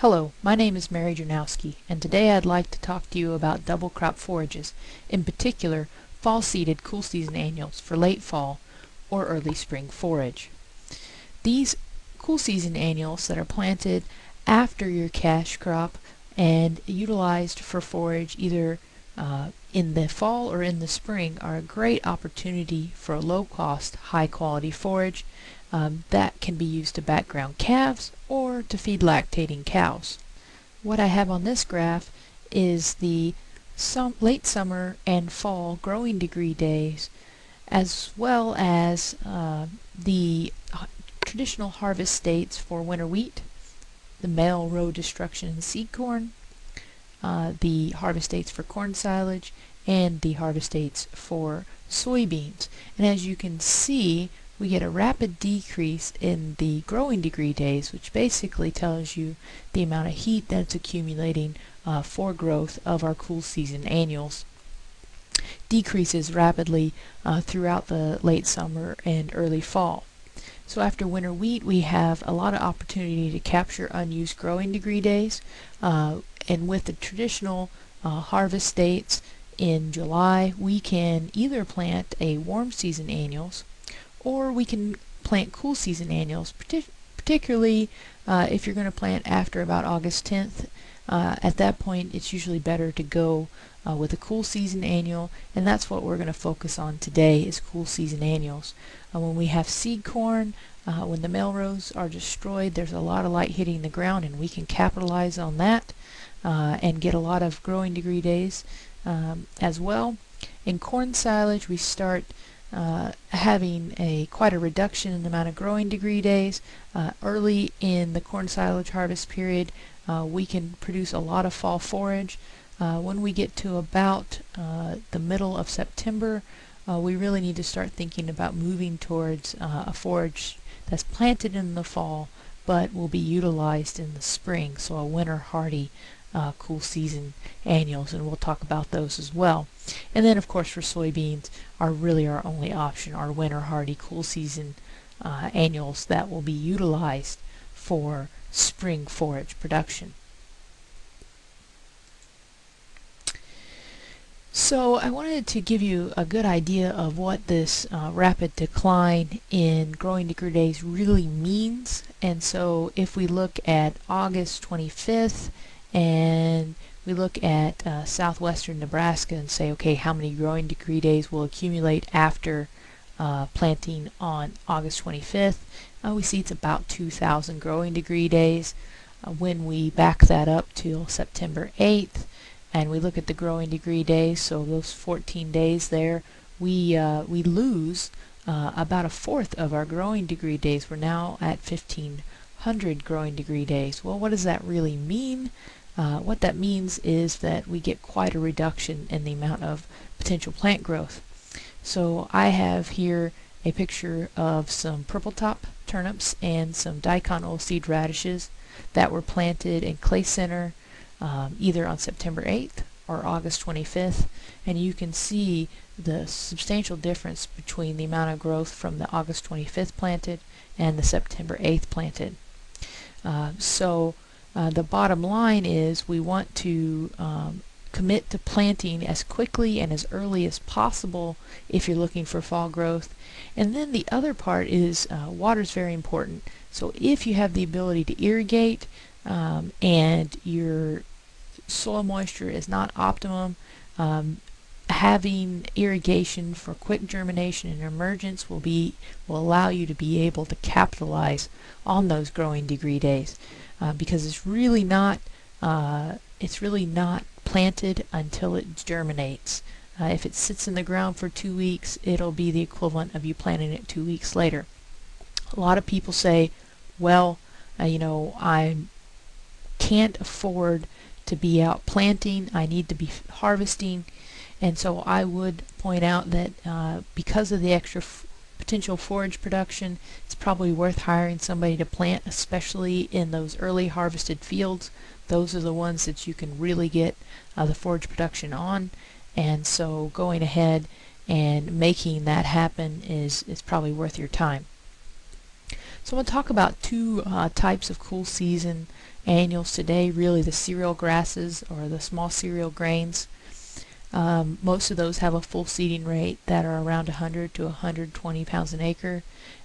Hello, my name is Mary Drewnoski, and today I'd like to talk to you about double crop forages, in particular fall seeded cool season annuals for late fall or early spring forage. These cool season annuals that are planted after your cash crop and utilized for forage either uh, in the fall or in the spring are a great opportunity for low cost, high quality forage um, that can be used to background calves or to feed lactating cows. What I have on this graph is the late summer and fall growing degree days as well as uh, the traditional harvest dates for winter wheat, the male row destruction in seed corn, uh, the harvest dates for corn silage, and the harvest dates for soybeans. And as you can see, we get a rapid decrease in the growing degree days, which basically tells you the amount of heat that's accumulating uh, for growth of our cool season annuals. Decreases rapidly uh, throughout the late summer and early fall. So after winter wheat, we have a lot of opportunity to capture unused growing degree days. Uh, and with the traditional uh, harvest dates in July, we can either plant a warm season annuals or we can plant cool season annuals, partic particularly uh, if you're going to plant after about August 10th. Uh, at that point, it's usually better to go uh, with a cool season annual, and that's what we're going to focus on today is cool season annuals. Uh, when we have seed corn, uh, when the male rows are destroyed, there's a lot of light hitting the ground, and we can capitalize on that uh, and get a lot of growing degree days um, as well. In corn silage, we start uh, having a quite a reduction in the amount of growing degree days. Uh, early in the corn silage harvest period, uh, we can produce a lot of fall forage. Uh, when we get to about uh, the middle of September, we really need to start thinking about moving towards a forage that's planted in the fall but will be utilized in the spring, so a winter hardy uh, cool season annuals, and we'll talk about those as well. And then, of course, for soybeans, are really our only option, our winter hardy cool season uh, annuals that will be utilized for spring forage production. So I wanted to give you a good idea of what this uh, rapid decline in growing degree days really means. And so if we look at August 25th and we look at uh, southwestern Nebraska and say, okay, how many growing degree days will accumulate after uh, planting on August 25th? Uh, we see it's about 2,000 growing degree days. Uh, when we back that up till September 8th, and we look at the growing degree days, so those 14 days there, we uh, we lose uh, about a fourth of our growing degree days. We're now at 1,500 growing degree days. Well, what does that really mean? Uh, what that means is that we get quite a reduction in the amount of potential plant growth. So I have here a picture of some purple top turnips and some daikon oilseed radishes that were planted in clay center um, either on September 8th or August 25th and you can see the substantial difference between the amount of growth from the August 25th planted and the September 8th planted. Uh, so uh, the bottom line is we want to um, commit to planting as quickly and as early as possible if you're looking for fall growth. And then the other part is uh, water is very important. So if you have the ability to irrigate um, and your soil moisture is not optimum, um, having irrigation for quick germination and emergence will be will allow you to be able to capitalize on those growing degree days uh, because it's really not uh, it's really not planted until it germinates. Uh, if it sits in the ground for two weeks, it'll be the equivalent of you planting it two weeks later. A lot of people say, well, uh, you know, I can't afford to be out planting. I need to be harvesting. And so I would point out that uh, because of the extra potential forage production, it's probably worth hiring somebody to plant, especially in those early harvested fields. Those are the ones that you can really get uh, the forage production on. And so going ahead and making that happen is, is probably worth your time. So I'm going to talk about two uh, types of cool season annuals today, really the cereal grasses or the small cereal grains. Um, most of those have a full seeding rate that are around 100 to 120 pounds an acre.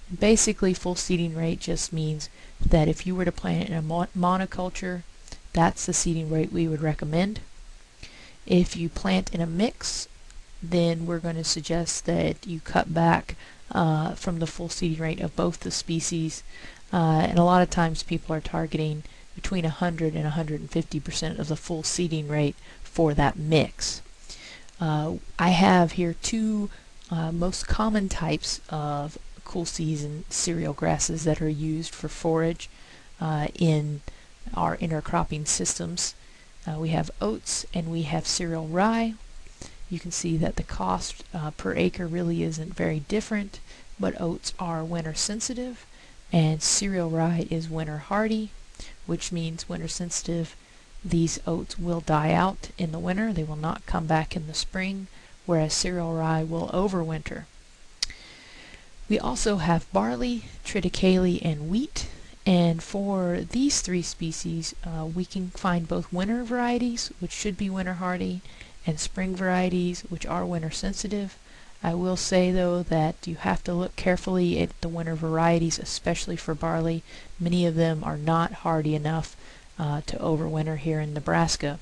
And Basically, full seeding rate just means that if you were to plant it in a monoculture, that's the seeding rate we would recommend. If you plant in a mix, then we're going to suggest that you cut back uh, from the full seeding rate of both the species. Uh, and a lot of times people are targeting between 100 and 150 percent of the full seeding rate for that mix. Uh, I have here two uh, most common types of cool season cereal grasses that are used for forage uh, in our intercropping systems. Uh, we have oats and we have cereal rye. You can see that the cost uh, per acre really isn't very different, but oats are winter sensitive and cereal rye is winter hardy, which means winter sensitive. These oats will die out in the winter. They will not come back in the spring, whereas cereal rye will overwinter. We also have barley, triticale, and wheat. And for these three species, uh, we can find both winter varieties, which should be winter hardy, and spring varieties, which are winter sensitive. I will say though that you have to look carefully at the winter varieties, especially for barley. Many of them are not hardy enough uh, to overwinter here in Nebraska.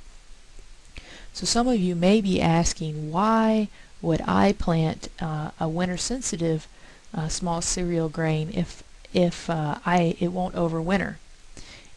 So some of you may be asking why would I plant uh, a winter sensitive uh, small cereal grain if if uh, I it won't overwinter?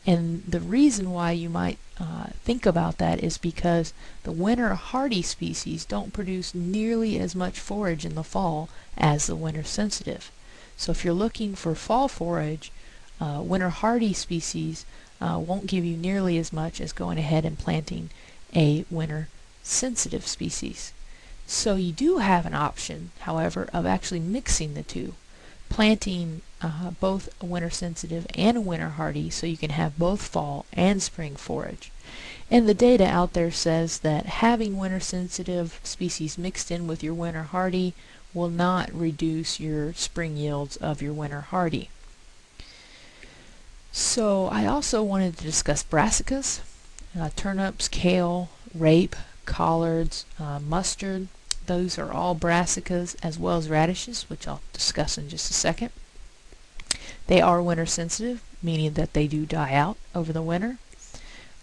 And the reason why you might uh, think about that is because the winter hardy species don't produce nearly as much forage in the fall as the winter sensitive. So if you're looking for fall forage, uh, winter hardy species uh, won't give you nearly as much as going ahead and planting a winter sensitive species. So you do have an option, however, of actually mixing the two planting uh, both a winter sensitive and a winter hardy so you can have both fall and spring forage. And the data out there says that having winter sensitive species mixed in with your winter hardy will not reduce your spring yields of your winter hardy. So I also wanted to discuss brassicas, uh, turnips, kale, rape, collards, uh, mustard, those are all brassicas as well as radishes, which I'll discuss in just a second. They are winter sensitive, meaning that they do die out over the winter.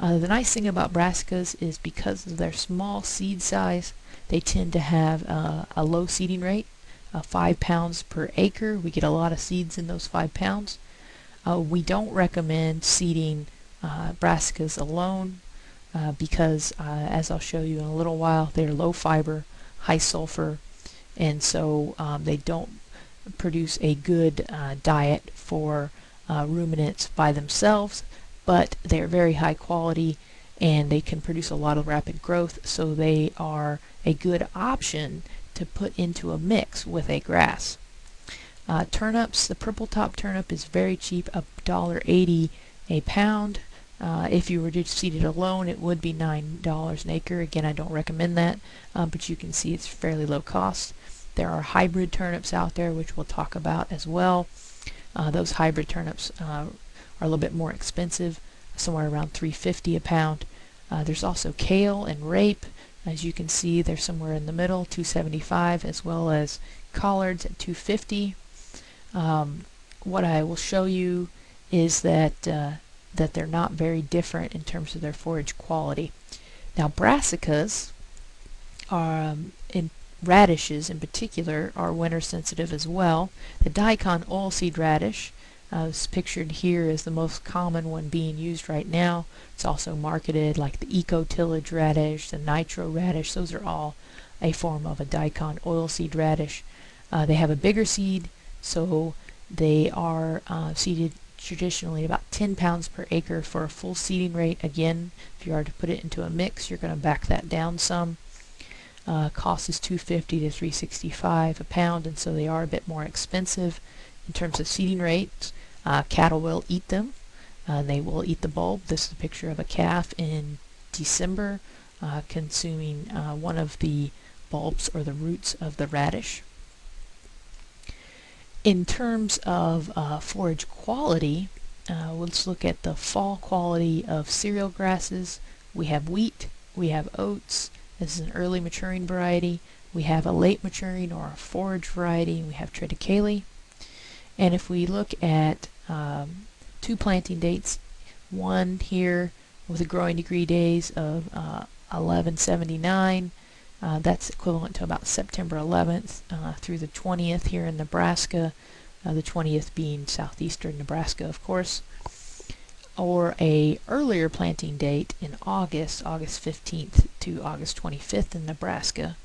Uh, the nice thing about brassicas is because of their small seed size, they tend to have uh, a low seeding rate, uh, 5 pounds per acre. We get a lot of seeds in those 5 pounds. Uh, we don't recommend seeding uh, brassicas alone uh, because, as I'll show you in a little while, they're low fiber, high sulfur, and so um, they don't produce a good uh, diet for uh, ruminants by themselves, but they're very high quality and they can produce a lot of rapid growth, so they are a good option to put into a mix with a grass. Uh, turnips, the purple top turnip is very cheap, $1.80 a pound. Uh, if you were to seed it alone, it would be $9 an acre. Again, I don't recommend that, um, but you can see it's fairly low cost. There are hybrid turnips out there, which we'll talk about as well. Uh, those hybrid turnips uh, are a little bit more expensive, somewhere around 350 a pound. Uh, there's also kale and rape. As you can see, they're somewhere in the middle, 275, as well as collards at 250. Um, what I will show you is that uh, that they're not very different in terms of their forage quality. Now brassicas are um, in radishes in particular are winter sensitive as well. The daikon oilseed radish uh, is pictured here as the most common one being used right now. It's also marketed like the eco tillage radish, the nitro radish. Those are all a form of a daikon oilseed radish. Uh, they have a bigger seed, so they are uh, seeded traditionally about 10 pounds per acre for a full seeding rate. Again, if you are to put it into a mix, you're going to back that down some. Uh, cost is 250 to 365 a pound, and so they are a bit more expensive in terms of seeding rates. Uh, cattle will eat them. Uh, they will eat the bulb. This is a picture of a calf in December uh, consuming uh, one of the bulbs or the roots of the radish. In terms of uh, forage quality, uh, let's look at the fall quality of cereal grasses. We have wheat, we have oats, this is an early maturing variety, we have a late maturing or a forage variety, we have triticale. And if we look at um, two planting dates, one here with a growing degree days of uh, 1179, uh, that's equivalent to about September 11th uh, through the 20th here in Nebraska, uh, the 20th being southeastern Nebraska, of course, or a earlier planting date in August, August 15th to August 25th in Nebraska.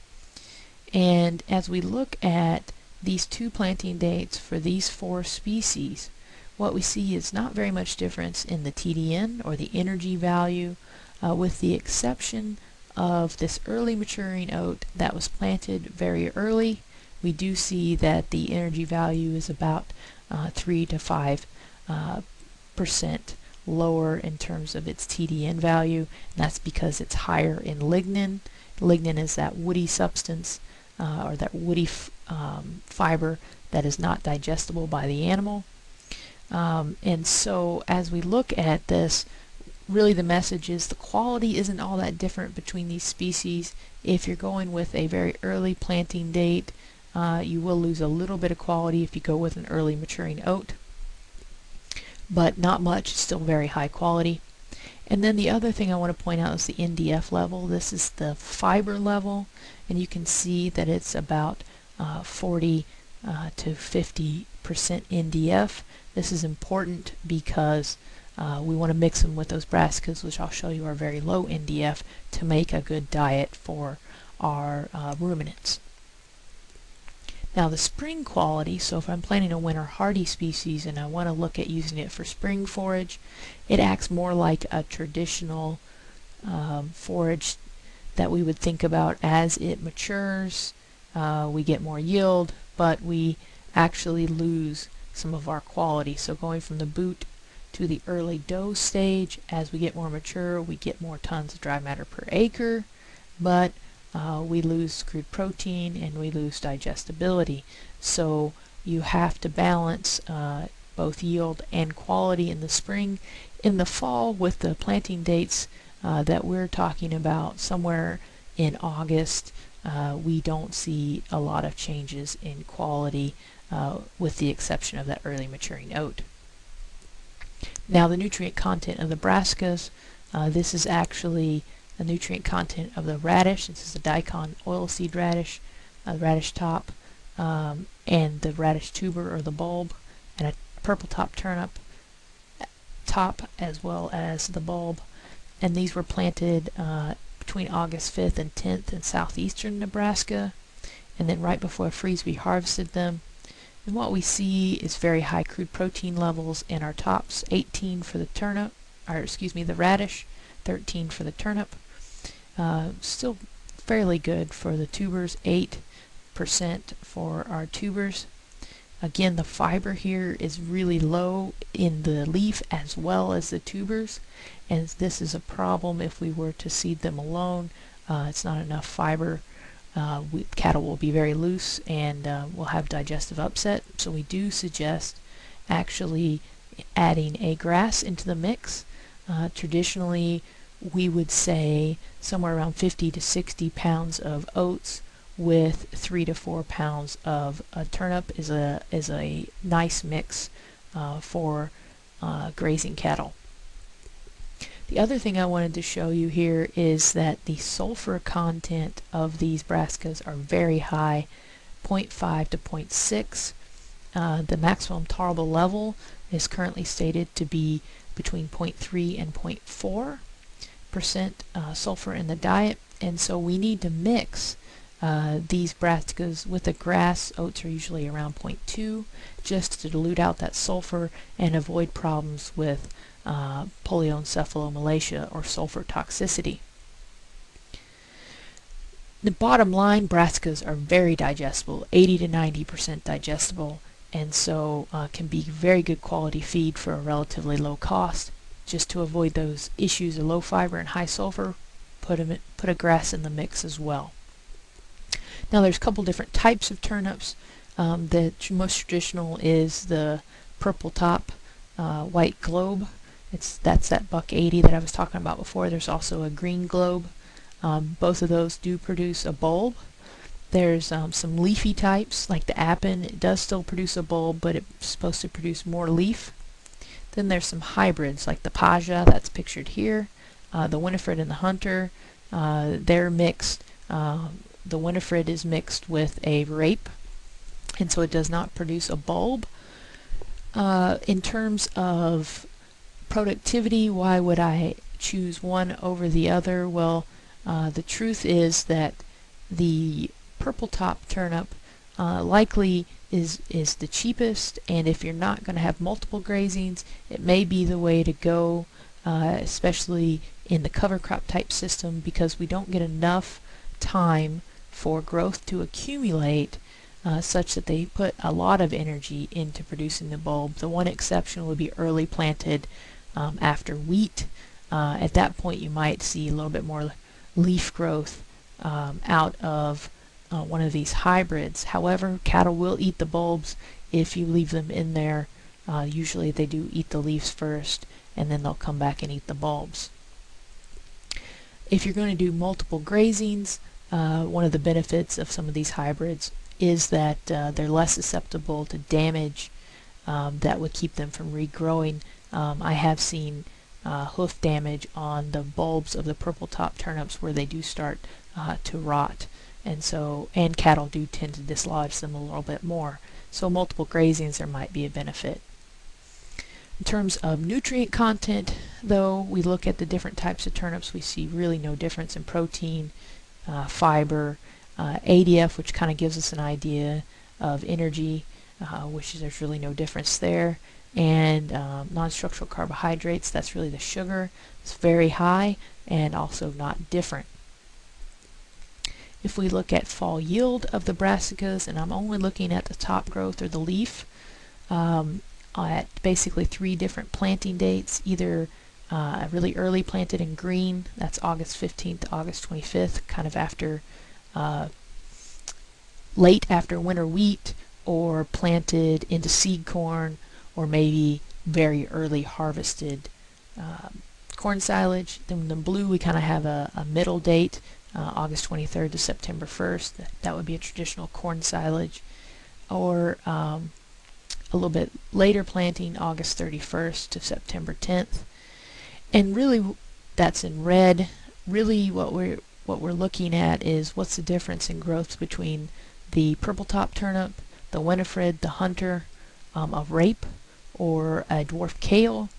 And as we look at these two planting dates for these four species, what we see is not very much difference in the TDN or the energy value, uh, with the exception of this early maturing oat that was planted very early. We do see that the energy value is about uh, 3 to 5 uh, percent lower in terms of its TDN value, and that's because it's higher in lignin. Lignin is that woody substance uh, or that woody um, fiber that is not digestible by the animal. Um, and so as we look at this, really the message is the quality isn't all that different between these species. If you're going with a very early planting date, uh, you will lose a little bit of quality if you go with an early maturing oat, but not much, still very high quality. And then the other thing I want to point out is the NDF level. This is the fiber level, and you can see that it's about uh, 40 uh, to 50 percent NDF. This is important because uh, we want to mix them with those brassicas, which I'll show you are very low NDF, to make a good diet for our uh, ruminants. Now the spring quality, so if I'm planting a winter hardy species and I want to look at using it for spring forage, it acts more like a traditional um, forage that we would think about as it matures. Uh, we get more yield, but we actually lose some of our quality. So going from the boot to the early dough stage, as we get more mature, we get more tons of dry matter per acre, but uh, we lose crude protein and we lose digestibility. So you have to balance uh, both yield and quality in the spring. In the fall, with the planting dates uh, that we're talking about, somewhere in August, uh, we don't see a lot of changes in quality uh, with the exception of that early maturing oat. Now the nutrient content of the brassicas, uh, this is actually the nutrient content of the radish. This is a daikon oilseed radish, a radish top, um, and the radish tuber or the bulb, and a purple top turnip top as well as the bulb. And these were planted uh, between August 5th and 10th in southeastern Nebraska. And then right before a freeze we harvested them. And what we see is very high crude protein levels in our tops, 18 for the turnip, or excuse me, the radish, 13 for the turnip. Uh, still fairly good for the tubers, 8% for our tubers. Again, the fiber here is really low in the leaf as well as the tubers, and this is a problem if we were to seed them alone. Uh, it's not enough fiber uh, we, cattle will be very loose and uh, will have digestive upset. So we do suggest actually adding a grass into the mix. Uh, traditionally, we would say somewhere around 50 to 60 pounds of oats with three to four pounds of a turnip is a is a nice mix uh, for uh, grazing cattle. The other thing I wanted to show you here is that the sulfur content of these brassicas are very high, 0.5 to 0.6. Uh, the maximum tolerable level is currently stated to be between 0.3 and 0.4 percent uh, sulfur in the diet, and so we need to mix uh, these brassicas with the grass. Oats are usually around 0.2 just to dilute out that sulfur and avoid problems with uh, polioencephalomalacia or sulfur toxicity. The bottom line, brassicas are very digestible, 80 to 90% digestible, and so uh, can be very good quality feed for a relatively low cost. Just to avoid those issues of low fiber and high sulfur, put, a, put a grass in the mix as well. Now there's a couple different types of turnips. Um, the most traditional is the purple top uh, white globe. It's that's that buck 80 that I was talking about before. There's also a green globe. Um, both of those do produce a bulb. There's um, some leafy types like the Appin. It does still produce a bulb, but it's supposed to produce more leaf. Then there's some hybrids like the Pasja that's pictured here, uh, the Winifred and the Hunter. Uh, they're mixed. Um, the Winifred is mixed with a rape, and so it does not produce a bulb. Uh, in terms of productivity, why would I choose one over the other? Well, uh, the truth is that the purple top turnip uh, likely is is the cheapest and if you're not going to have multiple grazings it may be the way to go uh, especially in the cover crop type system because we don't get enough time for growth to accumulate uh, such that they put a lot of energy into producing the bulb. The one exception would be early planted um, after wheat. Uh, at that point you might see a little bit more leaf growth um, out of uh, one of these hybrids. However, cattle will eat the bulbs if you leave them in there. Uh, usually they do eat the leaves first and then they'll come back and eat the bulbs. If you're going to do multiple grazings, uh, one of the benefits of some of these hybrids is that uh, they're less susceptible to damage um, that would keep them from regrowing. Um, I have seen uh, hoof damage on the bulbs of the purple top turnips where they do start uh, to rot. And so and cattle do tend to dislodge them a little bit more. So multiple grazings there might be a benefit. In terms of nutrient content though we look at the different types of turnips. We see really no difference in protein uh, fiber uh, ADF which kind of gives us an idea of energy uh, which there's really no difference there and um, non-structural carbohydrates that's really the sugar. It's very high and also not different. If we look at fall yield of the brassicas, and I'm only looking at the top growth or the leaf, um, at basically three different planting dates, either uh, really early planted in green, that's August 15th to August 25th, kind of after uh, late after winter wheat, or planted into seed corn, or maybe very early harvested uh, corn silage. Then the blue we kind of have a, a middle date uh, August 23rd to September 1st. That would be a traditional corn silage. Or um, a little bit later planting, August 31st to September 10th. And really, that's in red. Really, what we're what we're looking at is what's the difference in growth between the purple top turnip, the Winifred, the Hunter, um, a rape, or a dwarf kale.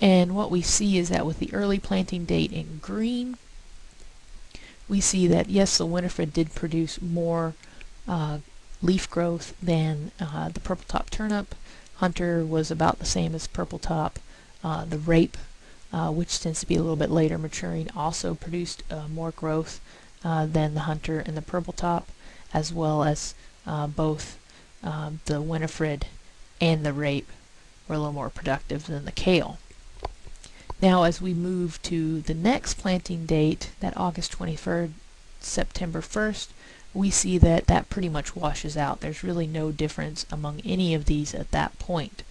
And what we see is that with the early planting date in green, we see that yes, the Winifred did produce more uh, leaf growth than uh, the purple top turnip. Hunter was about the same as purple top. Uh, the rape, uh, which tends to be a little bit later maturing, also produced uh, more growth uh, than the Hunter and the purple top, as well as both um, the Winifred and the rape were a little more productive than the kale. Now as we move to the next planting date, that August 23rd, September 1st, we see that that pretty much washes out. There's really no difference among any of these at that point.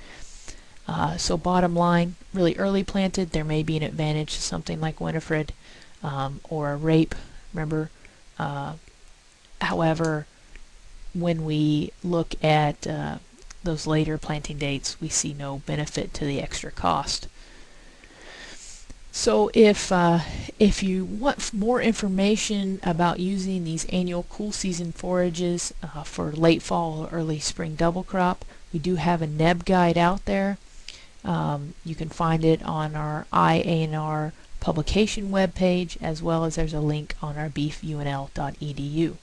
Uh, so bottom line, really early planted, there may be an advantage to something like Winifred um, or a rape. Remember, uh, however, when we look at uh, those later planting dates, we see no benefit to the extra cost. So if uh, if you want more information about using these annual cool season forages uh, for late fall or early spring double crop, we do have a NebGuide out there. Um, you can find it on our IANR publication webpage as well as there's a link on our beefunl.edu.